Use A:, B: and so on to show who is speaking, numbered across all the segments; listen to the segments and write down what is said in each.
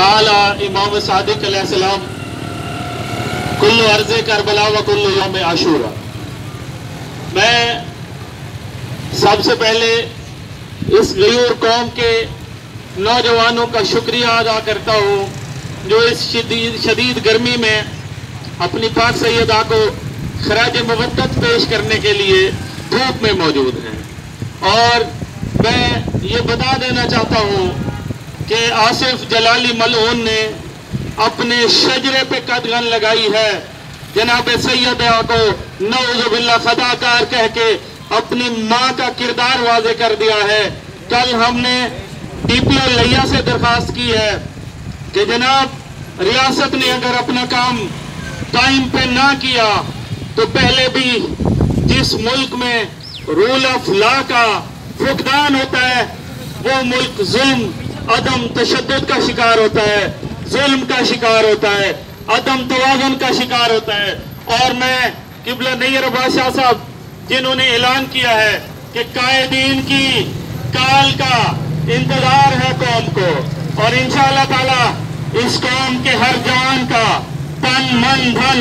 A: काला इमाम सादिक सलाम कुल्लु अर्ज़ करबला व कुल्लु योम आशूरा। मैं सबसे पहले इस गयूर कौम के नौजवानों का शुक्रिया अदा करता हूँ, जो इस शदीद शदीद गर्मी में अपनी पाक सैदा को खराज मुबत पेश करने के लिए धूप में मौजूद हैं। और मैं ये बता देना चाहता हूँ कि आसिफ जलाली मलून ने अपने शजरे पे कदगन लगाई है। जनाब सैयद को नौजबिल्ला खदाकार कह के अपनी माँ का किरदार वाजे कर दिया है। कल हमने डीपीओ लिया से दरखास्त की है कि जनाब, रियासत ने अगर अपना काम टाइम पे ना किया तो पहले भी जिस मुल्क में रूल ऑफ़ लॉ का फुकदान होता है, वो मुल्क जुल्म अदम तशद का शिकार होता है, जुल्म का शिकार होता है, अदम तवाजन का शिकार होता है। और मैं किबला नैयर बादशाह साहब, जिन्होंने ऐलान किया है कि कायदीन की काल का इंतज़ार है कौम को, और इन ताला इस कौम के हर जवान का तन, मन, धन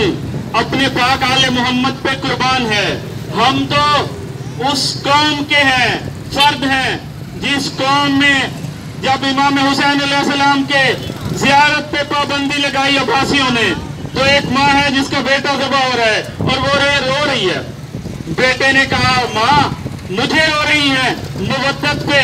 A: अपने पाक आले मोहम्मद पे कुर्बान है। हम तो उस कौम के हैं, फर्द हैं, जिस कौम में जब इमाम हुसैन सलाम के जियारत पे पाबंदी लगाई अब्बासियों ने तो एक माँ है जिसका बेटा दबा हो रहा है और वो रे रो रही है। बेटे ने कहा, माँ, मुझे रो रही है मुबत पे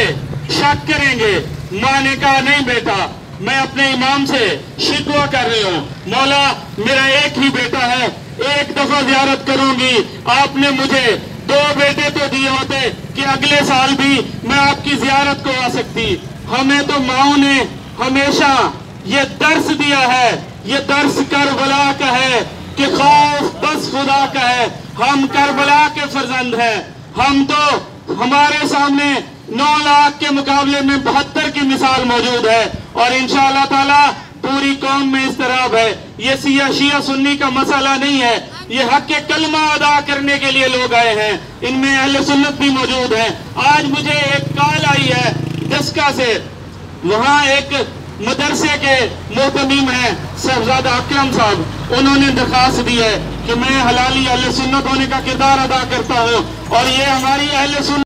A: शक करेंगे। माँ ने कहा, नहीं बेटा, मैं अपने इमाम से शिकवा कर रही हूँ। मौला, मेरा एक ही बेटा है, एक दफ़ा जियारत करूँगी। आपने मुझे दो बेटे तो दिए होते कि अगले साल भी मैं आपकी जियारत को आ सकती। हमें तो माओ ने हमेशा ये दर्श दिया है, ये दर्श करबला का है कि खौफ बस खुदा का है। हम करबला के फर्जंद हैं। हम तो हमारे सामने नौ लाख के मुकाबले में बहत्तर की मिसाल मौजूद है और इन ताला पूरी कौम में इस तरह है। ये सिया शिया सुन्नी का मसला नहीं है। ये हक के कलमा अदा करने के लिए लोग आए हैं। इनमें अहल सुन्नत भी मौजूद है। आज मुझे एक कॉल आई है। दसका से। वहाँ एक मदरसे के मोहतमीम हैं, शहजादा अक्रम साहब। उन्होंने दरखास्त दी है कि मैं हलाली अहल सुन्नत होने का किरदार अदा करता हूँ और ये हमारी अहल सुन्नत